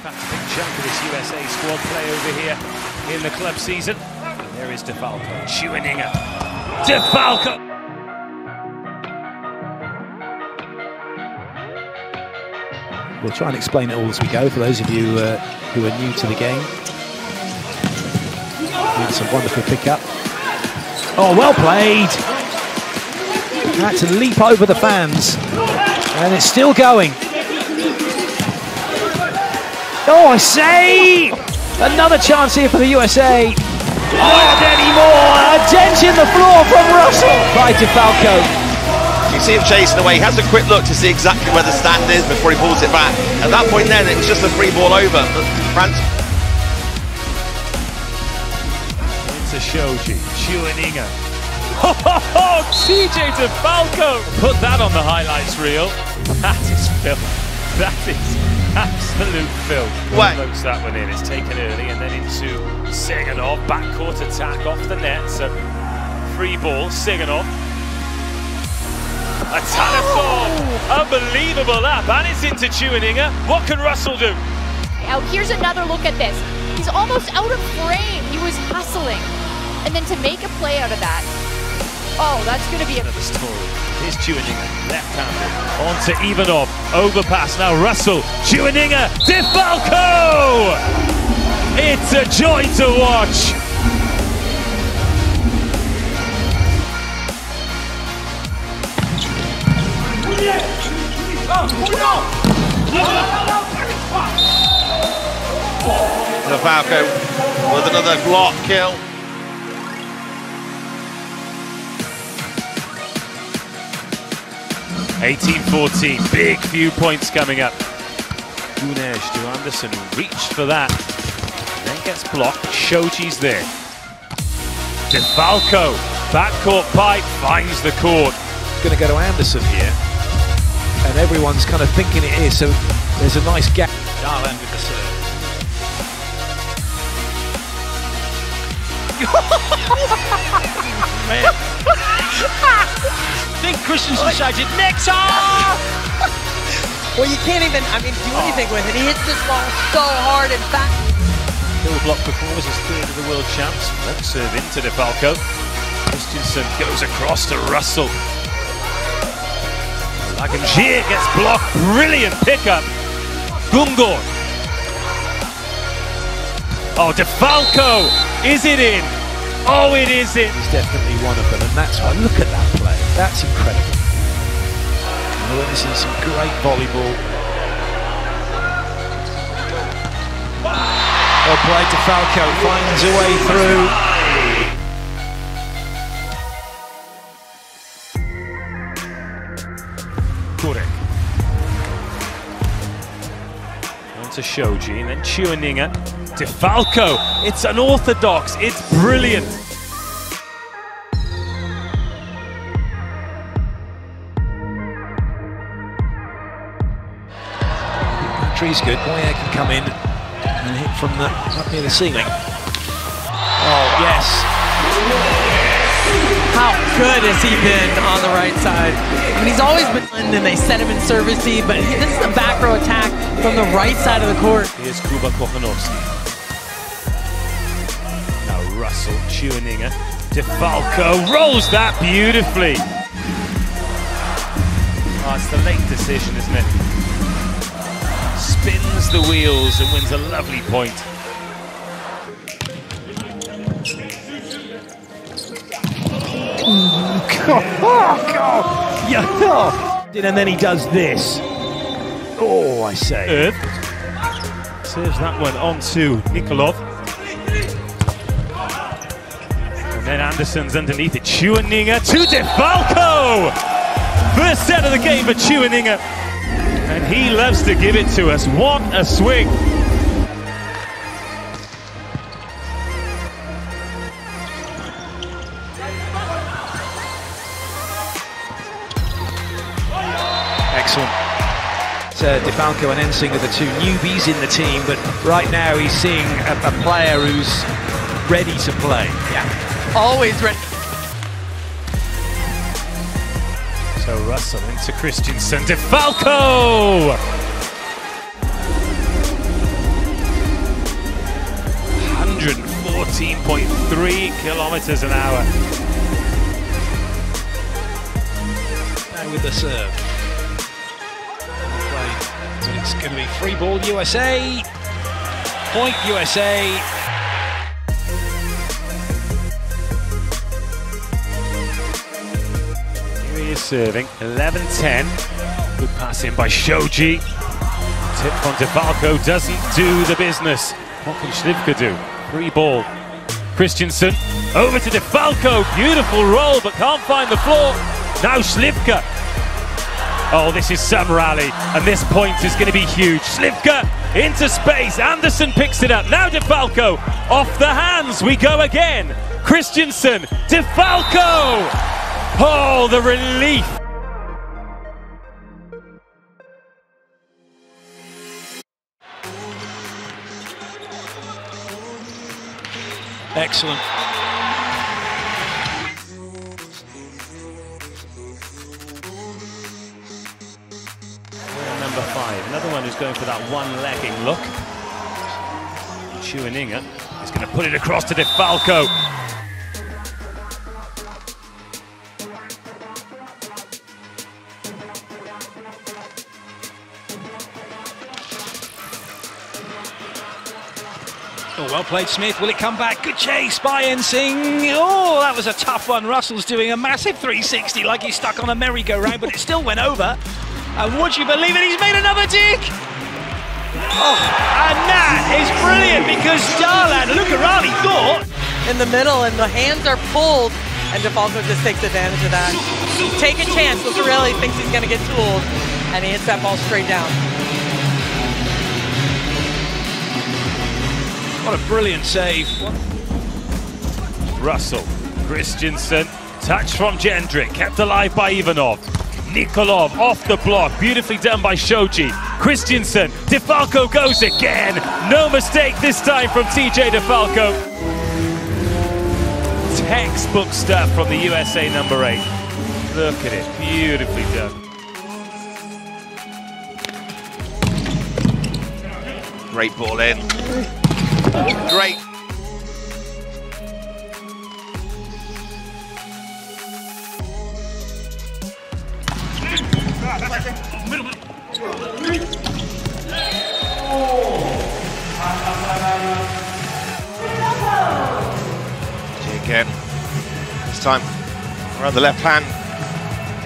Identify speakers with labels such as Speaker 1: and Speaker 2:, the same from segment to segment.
Speaker 1: fact, a big chunk of this USA squad play over here in the club season. And there is DeFalco, Chewinga. DeFalco!
Speaker 2: We'll try and explain it all as we go for those of you uh, who are new to the game. It's a wonderful pickup. Oh, well played! Had to leap over the fans. And it's still going. Oh, I say! Another chance here for the USA. Not anymore! A dent in the floor from Russell by DeFalco.
Speaker 3: You see him chasing away. He has a quick look to see exactly where the stand is before he pulls it back. At that point then, it was just a free ball over. France...
Speaker 1: Into Shoji, Chewinga. Oh, ho ho ho! TJ DeFalco! Put that on the highlights reel. That is filth. That is absolute filth.
Speaker 3: What?
Speaker 1: Looks that one in. It's taken early and then into Siganov. Backcourt attack off the net. So free ball, Siganov. A Tanasov! Oh! Unbelievable that. And it's into Chewinga. What can Russell do?
Speaker 4: Now here's another look at this. He's almost out of frame. He was hustling. And then to make a play out of that. Oh, that's going to be a...
Speaker 1: Another story. Here's Chewinga, left-handed. On to Ivanov. Overpass now Russell. Chewinga. DeFalco! It's a joy to watch.
Speaker 3: DeFalco with another block kill.
Speaker 1: Eighteen fourteen, big few points coming up. Gunesh to Anderson, reach for that. Then gets blocked, Shoji's there. DeFalco, backcourt pipe, finds the court.
Speaker 2: Going to go to Anderson here. And everyone's kind of thinking it is, so there's a nice gap.
Speaker 5: Darwin with the serve. Man. think Christenson shot it next ah!
Speaker 6: Well, you can't even, I mean, do anything ah. with it. He hits this ball so hard and fast.
Speaker 1: Hill block performance is third of the world champs. Left serve into DeFalco. Christenson goes across to Russell. Lagangier gets blocked. Brilliant pickup. Gungor. Oh, DeFalco! Is it in? Oh, it is in.
Speaker 2: He's definitely one of them, and that's why. Look at that play. That's incredible. We're witnessing some great volleyball. Well played to Falco, finds a way through.
Speaker 1: Kurek. On to Shoji, and then Chewinga. DeFalco. It's unorthodox. It's brilliant.
Speaker 2: Tree's good. Boyer can come in and hit from the up near the ceiling. Oh yes,
Speaker 6: How good has he been on the right side? I mean, he's always been, and then they set him in service D, but this is a back row attack from the right side of the court.
Speaker 1: Here's Kuba Kochanowski. Russell Chewinga. DeFalco rolls that beautifully. Oh, it's the late decision, isn't it? Spins the wheels and wins a lovely point.
Speaker 2: oh God, yeah. And then he does this. Oh, I say.
Speaker 1: Irv serves that one on to Nikolov. Then Anderson's underneath it. Chewinga to DeFalco! First set of the game for Chewinga. And he loves to give it to us. What a swing!
Speaker 2: Excellent. It's, uh, DeFalco and Ensing are the two newbies in the team, but right now he's seeing a, a player who's ready to play.
Speaker 6: Yeah, Always ready.
Speaker 1: So Russell into Christenson, DeFalco! Hundred fourteen point three kilometers an hour.
Speaker 2: And with the serve. It's going to be free ball USA. Point USA.
Speaker 1: Is serving, 11-10. Good pass in by Shoji. Tip from DeFalco doesn't do the business. What can Śliwka do? Free ball. Christenson over to DeFalco. Beautiful roll, but can't find the floor. Now Śliwka. Oh, this is some rally, and this point is going to be huge. Śliwka into space. Anderson picks it up. Now DeFalco off the hands. We go again. Christenson, DeFalco. Oh, the relief.
Speaker 2: Excellent.
Speaker 1: Number five, another one who's going for that one-legging look. Chuaninga is going to put it across to DeFalco.
Speaker 2: Oh, well played, Smith. Will it come back? Good chase by Ensing. Oh, that was a tough one. Russell's doing a massive 360 like he's stuck on a merry-go-round, but it still went over. And would you believe it? He's made another dig. Oh, and that is brilliant because Darlan Lucarelli thought.
Speaker 6: In the middle, and the hands are pulled, and DeFalco just takes advantage of that. Take a chance. Lucarelli thinks he's going to get tooled, and he hits that ball straight down.
Speaker 2: What a brilliant save.
Speaker 1: Russell, Christenson, touch from Jendryk, kept alive by Ivanov. Nikolov off the block, beautifully done by Shoji. Christenson, DeFalco goes again. No mistake this time from TJ DeFalco. Textbook stuff from the USA number eight. Look at it, beautifully done.
Speaker 3: Great ball in. Great. Again. This time around the left hand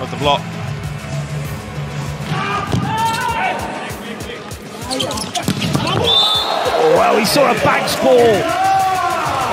Speaker 3: of the block.
Speaker 2: Well, he saw a bounce ball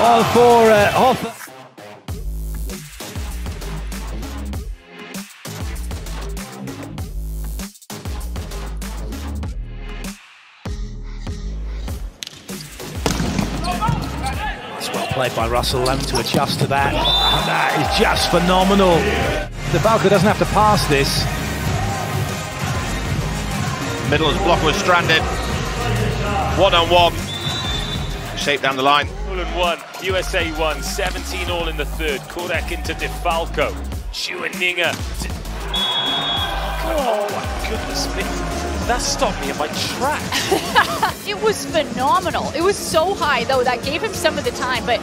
Speaker 2: oh, for uh, Hoffa. It's well played by Russell, learning to adjust to that. And that is just phenomenal. DeFalco doesn't have to pass this.
Speaker 3: Middle's block was stranded. One on one. Shape down the line.
Speaker 1: Poland won, USA won, 17 all in the third. Kurek into DeFalco. Chuaninga. De- oh my goodness me. That stopped me in my tracks.
Speaker 4: It was phenomenal. It was so high, though, that gave him some of the time. But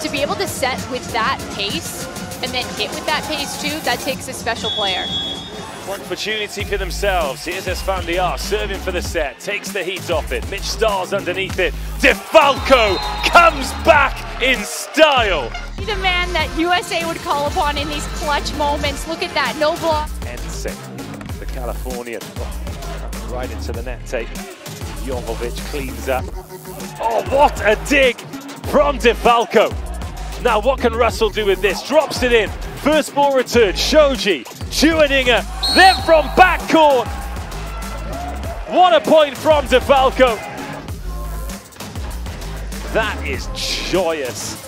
Speaker 4: to be able to set with that pace and then hit with that pace, too, that takes a special player.
Speaker 1: Opportunity for themselves. Here's Esfandiar serving for the set, takes the heat off it. Mitch Stahl underneath it. DeFalco comes back in style.
Speaker 4: He's a man that USA would call upon in these clutch moments. Look at that, no block.
Speaker 1: Ensing, the Californian. Oh, right into the net take. Jovovic cleans up. Oh, what a dig from DeFalco. Now, what can Russell do with this? Drops it in. First ball return, Shoji, Chuaninga, then from backcourt. What a point from DeFalco. That is joyous.